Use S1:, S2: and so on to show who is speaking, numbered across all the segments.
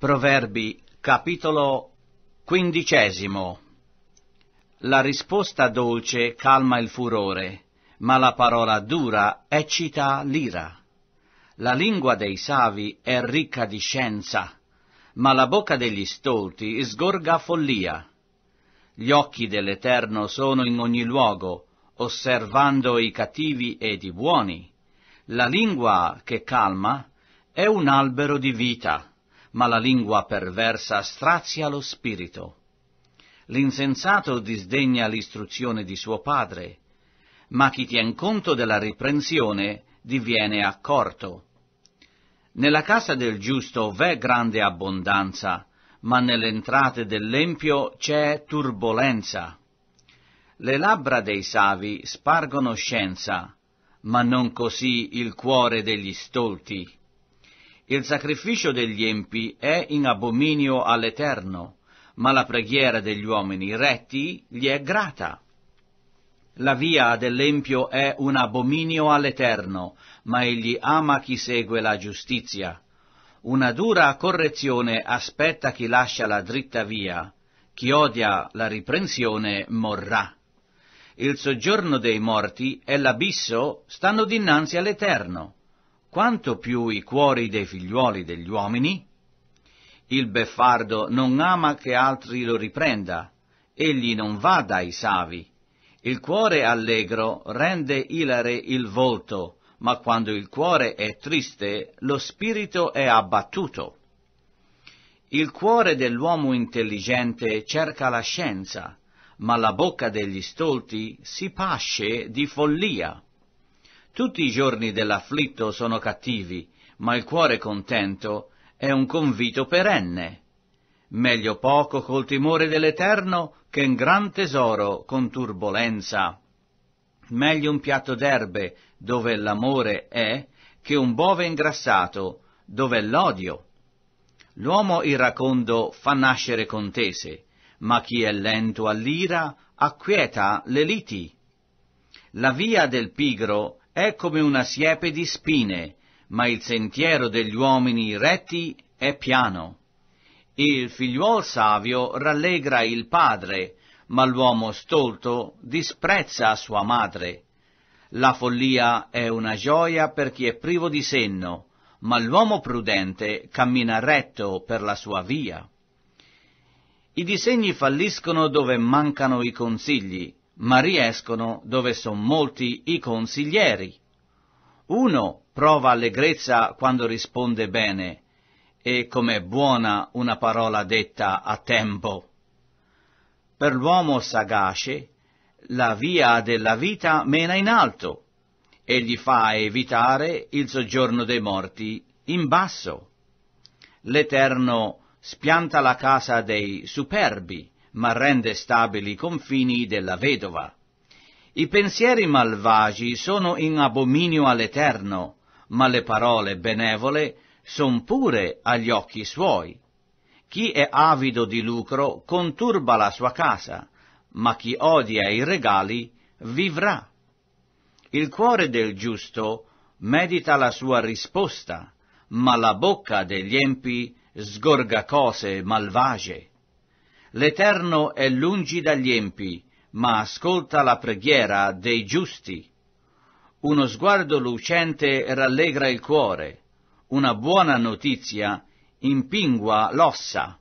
S1: Proverbi, capitolo quindicesimo. La risposta dolce calma il furore, ma la parola dura eccita l'ira. La lingua dei savi è ricca di scienza, ma la bocca degli stolti sgorga follia. Gli occhi dell'Eterno sono in ogni luogo, osservando i cattivi ed i buoni. La lingua che calma è un albero di vita ma la lingua perversa strazia lo spirito. L'insensato disdegna l'istruzione di suo padre, ma chi tien conto della riprensione diviene accorto. Nella casa del giusto v'è grande abbondanza, ma nelle entrate dell'empio c'è turbolenza. Le labbra dei savi spargono scienza, ma non così il cuore degli stolti. Il sacrificio degli empi è in abominio all'Eterno, ma la preghiera degli uomini retti gli è grata. La via dell'empio è un abominio all'Eterno, ma egli ama chi segue la giustizia. Una dura correzione aspetta chi lascia la dritta via, chi odia la riprensione morrà. Il soggiorno dei morti e l'abisso stanno dinanzi all'Eterno quanto più i cuori dei figliuoli degli uomini? Il beffardo non ama che altri lo riprenda, egli non va dai savi. Il cuore allegro rende ilare il volto, ma quando il cuore è triste, lo spirito è abbattuto. Il cuore dell'uomo intelligente cerca la scienza, ma la bocca degli stolti si pasce di follia. Tutti i giorni dell'afflitto sono cattivi, ma il cuore contento è un convito perenne. Meglio poco col timore dell'Eterno che un gran tesoro con turbolenza. Meglio un piatto d'erbe dove l'amore è che un bove ingrassato dove l'odio. L'uomo iracondo fa nascere contese, ma chi è lento all'ira acquieta le liti. La via del pigro è come una siepe di spine, ma il sentiero degli uomini retti è piano. Il figliuol savio rallegra il padre, ma l'uomo stolto disprezza sua madre. La follia è una gioia per chi è privo di senno, ma l'uomo prudente cammina retto per la sua via. I disegni falliscono dove mancano i consigli, ma riescono dove son molti i consiglieri. Uno prova allegrezza quando risponde bene, e com'è buona una parola detta a tempo. Per l'uomo sagace, la via della vita mena in alto, e gli fa evitare il soggiorno dei morti in basso. L'Eterno spianta la casa dei superbi, ma rende stabili i confini della vedova. I pensieri malvagi sono in abominio all'Eterno, ma le parole benevole son pure agli occhi suoi. Chi è avido di lucro conturba la sua casa, ma chi odia i regali vivrà. Il cuore del giusto medita la sua risposta, ma la bocca degli empi sgorga cose malvagie. L'Eterno è lungi dagli empi, ma ascolta la preghiera dei giusti. Uno sguardo lucente rallegra il cuore, una buona notizia impingua l'ossa.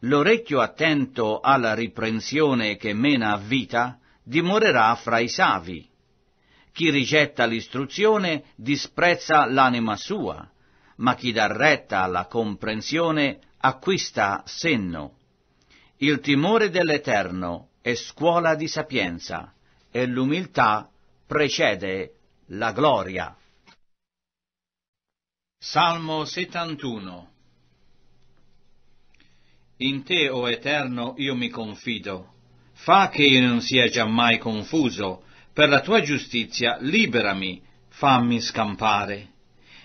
S1: L'orecchio attento alla riprensione che mena a vita dimorerà fra i savi. Chi rigetta l'istruzione disprezza l'anima sua, ma chi dà retta alla comprensione acquista senno. Il timore dell'Eterno è scuola di sapienza e l'umiltà precede la gloria. Salmo 71 In te, o Eterno, io mi confido. Fa che io non sia giammai confuso. Per la tua giustizia liberami, fammi scampare.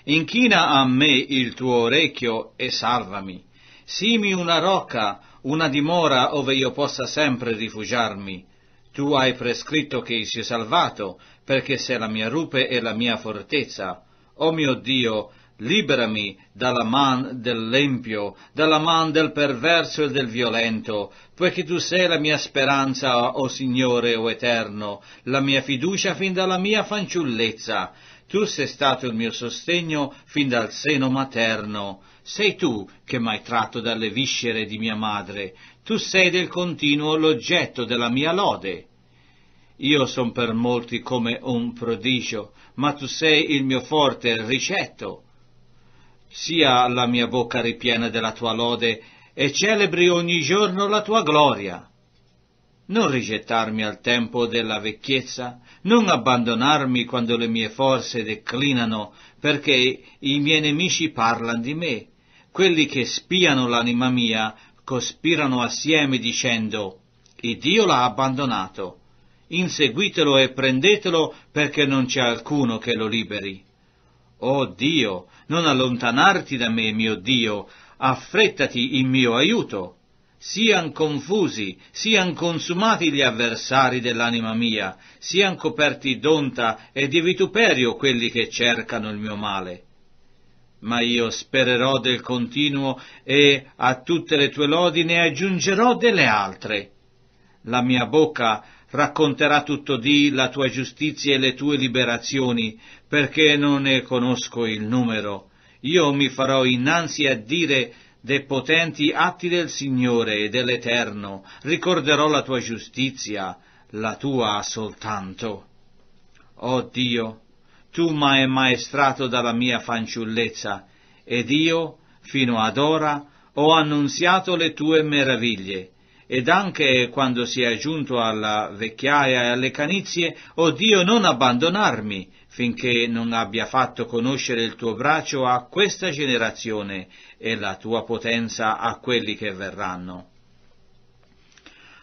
S1: Inchina a me il tuo orecchio e salvami. Simi una rocca una dimora ove io possa sempre rifugiarmi. Tu hai prescritto che sia salvato, perché sei la mia rupe e la mia fortezza. O mio Dio, liberami dalla man dell'empio, dalla man del perverso e del violento, poiché tu sei la mia speranza, o Signore, o Eterno, la mia fiducia fin dalla mia fanciullezza. Tu sei stato il mio sostegno fin dal seno materno. Sei tu che m'hai tratto dalle viscere di mia madre. Tu sei del continuo l'oggetto della mia lode. Io son per molti come un prodigio, ma tu sei il mio forte ricetto sia la mia bocca ripiena della tua lode e celebri ogni giorno la tua gloria. Non rigettarmi al tempo della vecchiezza, non abbandonarmi quando le mie forze declinano, perché i miei nemici parlano di me. Quelli che spiano l'anima mia cospirano assieme dicendo, il Dio l'ha abbandonato. Inseguitelo e prendetelo perché non c'è alcuno che lo liberi. Oh Dio, non allontanarti da me, mio Dio, affrettati in mio aiuto. Sian confusi, sian consumati gli avversari dell'anima mia, sian coperti d'onta e di vituperio quelli che cercano il mio male. Ma io spererò del continuo e a tutte le tue lodi ne aggiungerò delle altre. La mia bocca racconterà tutto di la tua giustizia e le tue liberazioni, perché non ne conosco il numero. Io mi farò innanzi a dire dei potenti atti del Signore e dell'Eterno, ricorderò la tua giustizia, la tua soltanto. Oh Dio, tu m'hai maestrato dalla mia fanciullezza, ed io, fino ad ora, ho annunziato le tue meraviglie ed anche quando si è giunto alla vecchiaia e alle canizie, o Dio non abbandonarmi finché non abbia fatto conoscere il tuo braccio a questa generazione e la tua potenza a quelli che verranno.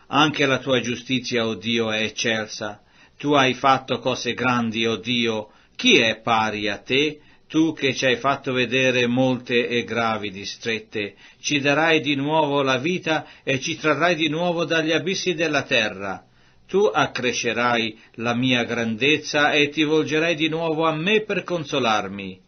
S1: Anche la tua giustizia, o Dio, è eccelsa. Tu hai fatto cose grandi, o Dio. Chi è pari a te? Tu che ci hai fatto vedere molte e gravi distrette, ci darai di nuovo la vita e ci trarrai di nuovo dagli abissi della terra. Tu accrescerai la mia grandezza e ti volgerai di nuovo a me per consolarmi.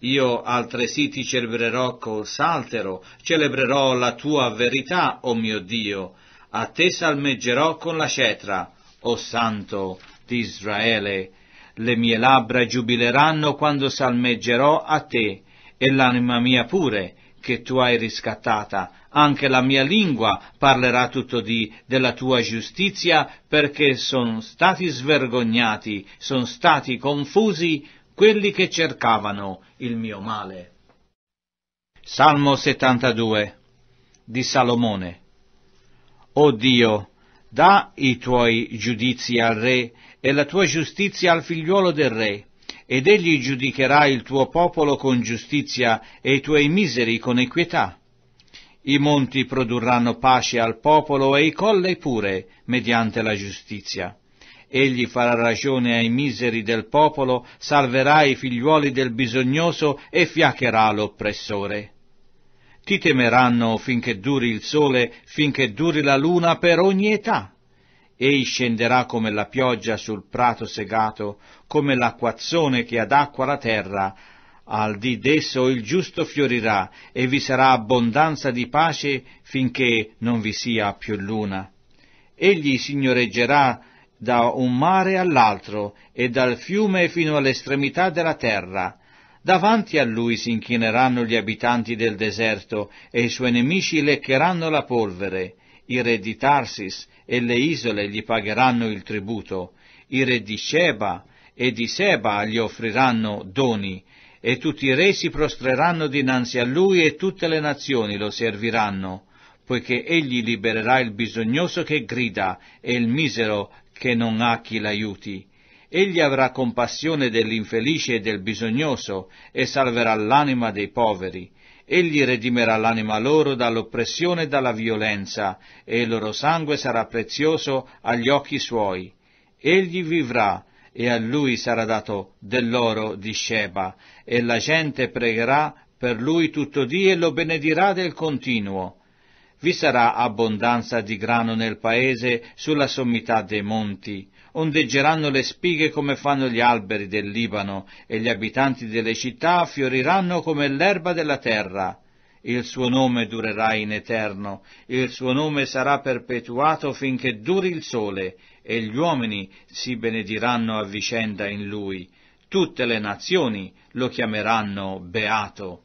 S1: Io altresì ti celebrerò col saltero, celebrerò la tua verità, o oh mio Dio. A te salmeggerò con la cetra, o oh Santo di Israele le mie labbra giubileranno quando salmeggerò a te, e l'anima mia pure, che tu hai riscattata, anche la mia lingua parlerà tutto di della tua giustizia, perché sono stati svergognati, sono stati confusi quelli che cercavano il mio male. Salmo 72 di Salomone O Dio, Da i tuoi giudizi al re e la tua giustizia al figliuolo del re, ed egli giudicherà il tuo popolo con giustizia e i tuoi miseri con equità. I monti produrranno pace al popolo e i colle pure, mediante la giustizia. Egli farà ragione ai miseri del popolo, salverà i figliuoli del bisognoso e fiacherà l'oppressore. Ti temeranno finché duri il sole, finché duri la luna per ogni età. Ei scenderà come la pioggia sul prato segato, come l'acquazzone che ad acqua la terra. Al di d'esso il giusto fiorirà, e vi sarà abbondanza di pace finché non vi sia più luna. Egli signoreggerà da un mare all'altro e dal fiume fino all'estremità della terra Davanti a lui si inchineranno gli abitanti del deserto e i suoi nemici leccheranno la polvere. I re di Tarsis e le isole gli pagheranno il tributo. I re di Sheba e di Seba gli offriranno doni e tutti i re si prostreranno dinanzi a lui e tutte le nazioni lo serviranno, poiché egli libererà il bisognoso che grida e il misero che non ha chi l'aiuti Egli avrà compassione dell'infelice e del bisognoso e salverà l'anima dei poveri. Egli redimerà l'anima loro dall'oppressione e dalla violenza, e il loro sangue sarà prezioso agli occhi suoi. Egli vivrà, e a lui sarà dato dell'oro di Sheba, e la gente pregherà per lui tutto dì e lo benedirà del continuo. Vi sarà abbondanza di grano nel paese sulla sommità dei monti, ondeggeranno le spighe come fanno gli alberi del Libano, e gli abitanti delle città fioriranno come l'erba della terra. Il suo nome durerà in eterno, il suo nome sarà perpetuato finché duri il sole, e gli uomini si benediranno a vicenda in lui. Tutte le nazioni lo chiameranno beato.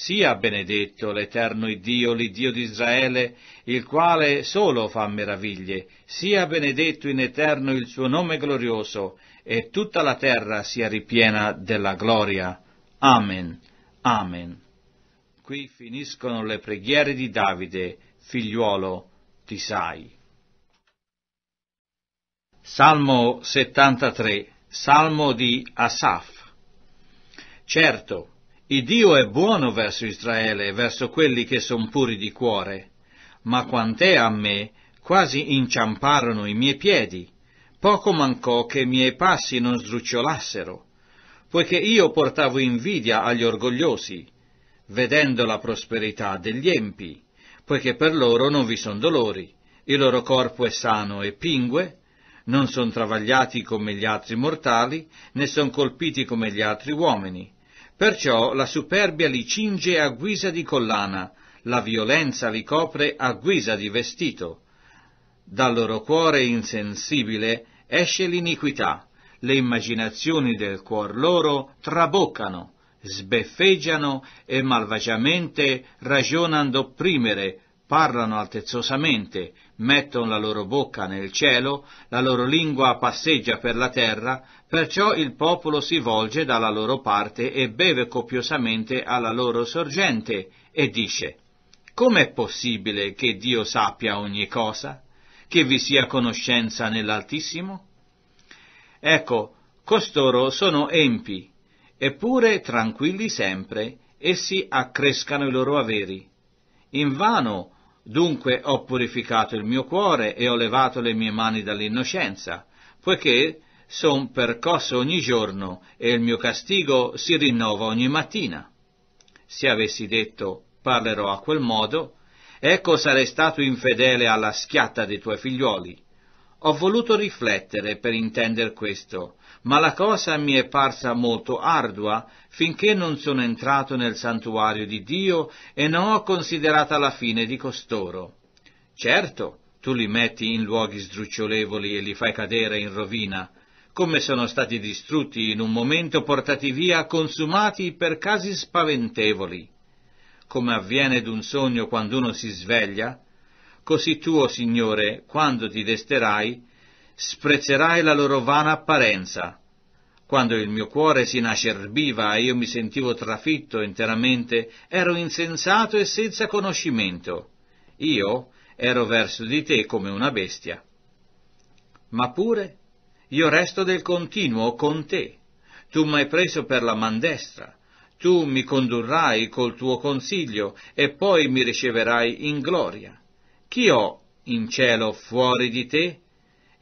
S1: Sia benedetto l'Eterno Dio, l'Iddio di Israele, il quale solo fa meraviglie, sia benedetto in eterno il suo nome glorioso, e tutta la terra sia ripiena della gloria. Amen. Amen. Qui finiscono le preghiere di Davide, figliuolo di Sai. Salmo 73 Salmo di Asaf Certo, il Dio è buono verso Israele, verso quelli che son puri di cuore, ma quant'è a me, quasi inciamparono i miei piedi, poco mancò che i miei passi non sdrucciolassero, poiché io portavo invidia agli orgogliosi, vedendo la prosperità degli empi, poiché per loro non vi son dolori, il loro corpo è sano e pingue, non son travagliati come gli altri mortali, né son colpiti come gli altri uomini, Perciò la superbia li cinge a guisa di collana, la violenza li copre a guisa di vestito. Dal loro cuore insensibile esce l'iniquità, le immaginazioni del cuor loro traboccano, sbeffeggiano e malvagiamente ragionano d'opprimere, parlano altezzosamente, mettono la loro bocca nel cielo, la loro lingua passeggia per la terra, perciò il popolo si volge dalla loro parte e beve copiosamente alla loro sorgente, e dice, Com'è possibile che Dio sappia ogni cosa? Che vi sia conoscenza nell'Altissimo? Ecco, costoro sono empi, eppure tranquilli sempre, essi accrescano i loro averi. Invano Dunque ho purificato il mio cuore e ho levato le mie mani dall'innocenza, poiché son percosso ogni giorno e il mio castigo si rinnova ogni mattina. Se avessi detto parlerò a quel modo, ecco sarei stato infedele alla schiatta dei tuoi figliuoli. Ho voluto riflettere per intender questo, ma la cosa mi è parsa molto ardua finché non sono entrato nel santuario di Dio e non ho considerata la fine di costoro. Certo, tu li metti in luoghi sdrucciolevoli e li fai cadere in rovina, come sono stati distrutti in un momento portati via consumati per casi spaventevoli. Come avviene d'un sogno quando uno si sveglia, così tu, o oh Signore, quando ti desterai, sprezzerai la loro vana apparenza. Quando il mio cuore si inacerbiva e io mi sentivo trafitto interamente, ero insensato e senza conoscimento. Io ero verso di te come una bestia. Ma pure io resto del continuo con te. Tu m'hai preso per la man destra. Tu mi condurrai col tuo consiglio e poi mi riceverai in gloria. Chi ho in cielo fuori di te?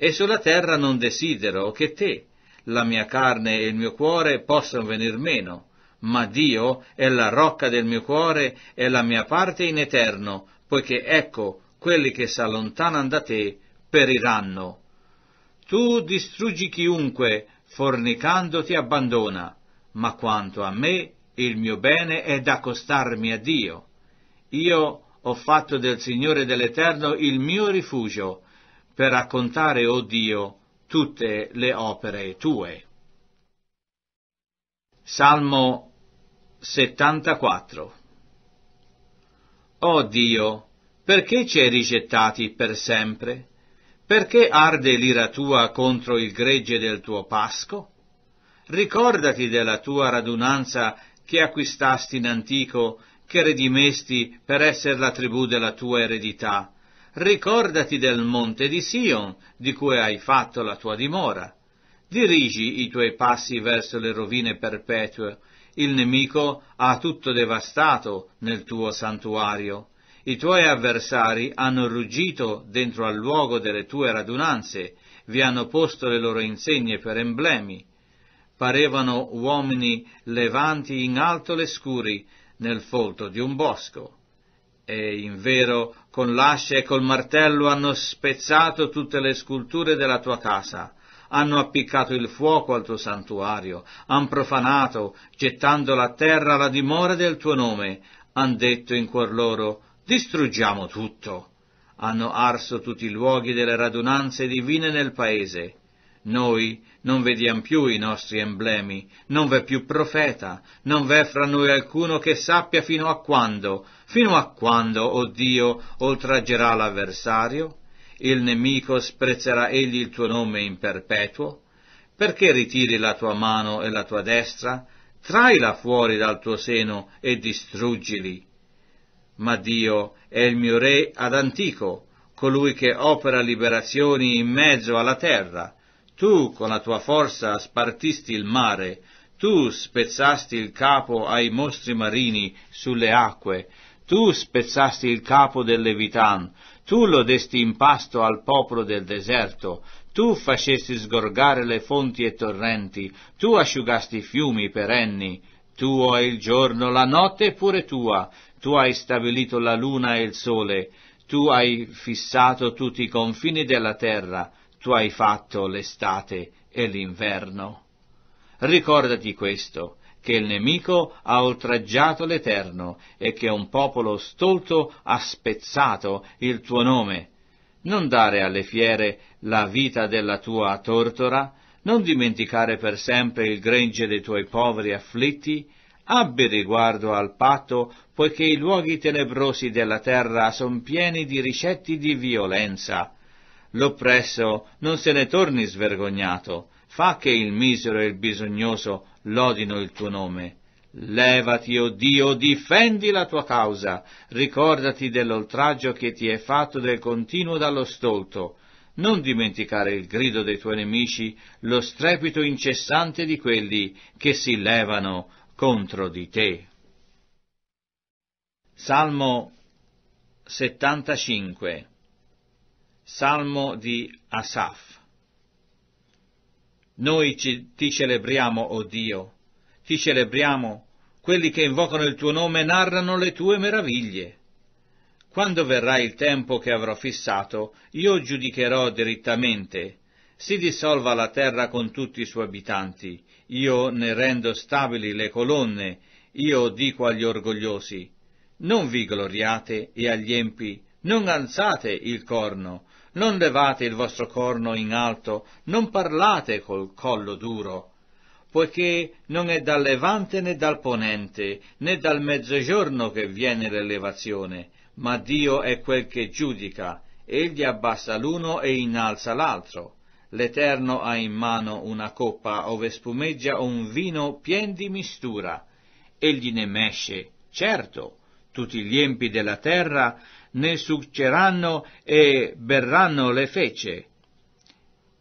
S1: E sulla terra non desidero che te, la mia carne e il mio cuore possano venir meno, ma Dio è la rocca del mio cuore e la mia parte in eterno, poiché ecco, quelli che s'allontanano da te periranno. Tu distruggi chiunque, fornicando ti abbandona, ma quanto a me, il mio bene è d'accostarmi a Dio. Io ho fatto del Signore dell'Eterno il mio rifugio, per raccontare, o oh Dio, tutte le opere tue. Salmo 74 O oh Dio, perché ci hai rigettati per sempre? Perché arde l'ira tua contro il gregge del tuo pasco? Ricordati della tua radunanza che acquistasti in antico, che redimesti per essere la tribù della tua eredità, ricordati del monte di Sion, di cui hai fatto la tua dimora. Dirigi i tuoi passi verso le rovine perpetue. Il nemico ha tutto devastato nel tuo santuario. I tuoi avversari hanno ruggito dentro al luogo delle tue radunanze, vi hanno posto le loro insegne per emblemi. Parevano uomini levanti in alto le scuri nel folto di un bosco E in vero, con l'ascia e col martello hanno spezzato tutte le sculture della tua casa, hanno appiccato il fuoco al tuo santuario, han profanato, gettando a terra la dimora del tuo nome, han detto in cuor loro, distruggiamo tutto. Hanno arso tutti i luoghi delle radunanze divine nel paese. Noi non vediamo più i nostri emblemi, non v'è più profeta, non v'è fra noi alcuno che sappia fino a quando, fino a quando, o oh Dio, oltraggerà l'avversario? Il nemico sprezzerà egli il tuo nome in perpetuo? Perché ritiri la tua mano e la tua destra? Traila fuori dal tuo seno e distruggili. Ma Dio è il mio re ad antico, colui che opera liberazioni in mezzo alla terra. Tu con la tua forza spartisti il mare, tu spezzasti il capo ai mostri marini sulle acque, tu spezzasti il capo del Levitan, tu lo desti in pasto al popolo del deserto, tu facesti sgorgare le fonti e torrenti, tu asciugasti i fiumi perenni, tuo è il giorno, la notte è pure tua, tu hai stabilito la luna e il sole, tu hai fissato tutti i confini della terra, tu hai fatto l'estate e l'inverno. Ricordati questo, che il nemico ha oltraggiato l'Eterno e che un popolo stolto ha spezzato il tuo nome. Non dare alle fiere la vita della tua tortora, non dimenticare per sempre il gregge dei tuoi poveri afflitti, abbi riguardo al patto, poiché i luoghi tenebrosi della terra son pieni di ricetti di violenza. L'oppresso non se ne torni svergognato, fa che il misero e il bisognoso lodino il tuo nome. Levati, o oh Dio, difendi la tua causa, ricordati dell'oltraggio che ti è fatto del continuo dallo stolto. Non dimenticare il grido dei tuoi nemici, lo strepito incessante di quelli che si levano contro di te. Salmo 75 Salmo di Asaf. Noi ci, ti celebriamo, o oh Dio, ti celebriamo, quelli che invocano il tuo nome narrano le tue meraviglie. Quando verrà il tempo che avrò fissato, io giudicherò direttamente. Si dissolva la terra con tutti i suoi abitanti, io ne rendo stabili le colonne, io dico agli orgogliosi, non vi gloriate e agli empi, non alzate il corno, non levate il vostro corno in alto, non parlate col collo duro, poiché non è dal levante né dal ponente, né dal mezzogiorno che viene l'elevazione, ma Dio è quel che giudica, egli abbassa l'uno e innalza l'altro. L'Eterno ha in mano una coppa ove spumeggia un vino pien di mistura. Egli ne mesce, certo, tutti gli empi della terra ne succeranno e berranno le fece.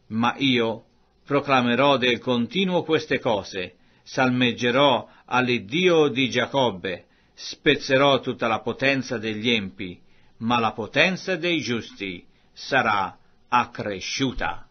S1: Ma io proclamerò del continuo queste cose, salmeggerò all'Iddio di Giacobbe, spezzerò tutta la potenza degli empi, ma la potenza dei giusti sarà accresciuta.